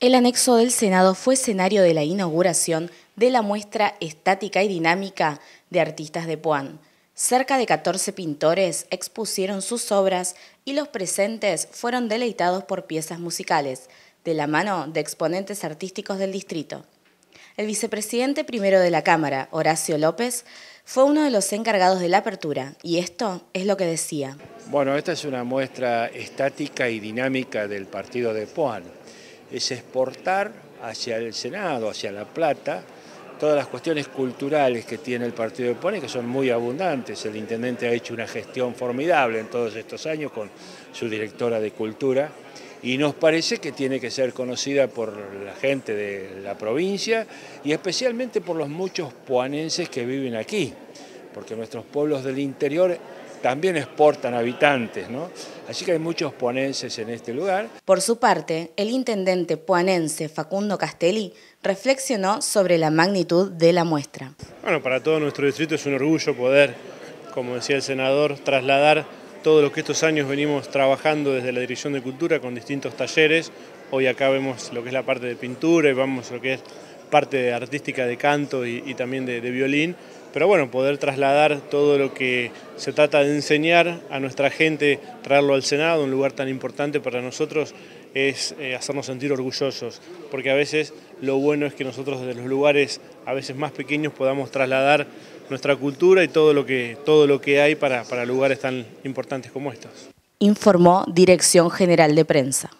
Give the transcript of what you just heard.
El anexo del Senado fue escenario de la inauguración de la muestra estática y dinámica de artistas de Puan. Cerca de 14 pintores expusieron sus obras y los presentes fueron deleitados por piezas musicales, de la mano de exponentes artísticos del distrito. El vicepresidente primero de la Cámara, Horacio López, fue uno de los encargados de la apertura y esto es lo que decía. Bueno, esta es una muestra estática y dinámica del partido de Puan es exportar hacia el Senado, hacia La Plata, todas las cuestiones culturales que tiene el Partido de Pone, que son muy abundantes. El intendente ha hecho una gestión formidable en todos estos años con su directora de Cultura y nos parece que tiene que ser conocida por la gente de la provincia y especialmente por los muchos puanenses que viven aquí, porque nuestros pueblos del interior también exportan habitantes, ¿no? Así que hay muchos puanenses en este lugar. Por su parte, el intendente puanense Facundo Castelli reflexionó sobre la magnitud de la muestra. Bueno, para todo nuestro distrito es un orgullo poder, como decía el senador, trasladar todo lo que estos años venimos trabajando desde la Dirección de Cultura con distintos talleres. Hoy acá vemos lo que es la parte de pintura y vamos lo que es parte artística de canto y, también de violín pero bueno, poder trasladar todo lo que se trata de enseñar a nuestra gente, traerlo al Senado, un lugar tan importante para nosotros, es eh, hacernos sentir orgullosos, porque a veces lo bueno es que nosotros desde los lugares a veces más pequeños podamos trasladar nuestra cultura y todo lo que, todo lo que hay para, para lugares tan importantes como estos. Informó Dirección General de Prensa.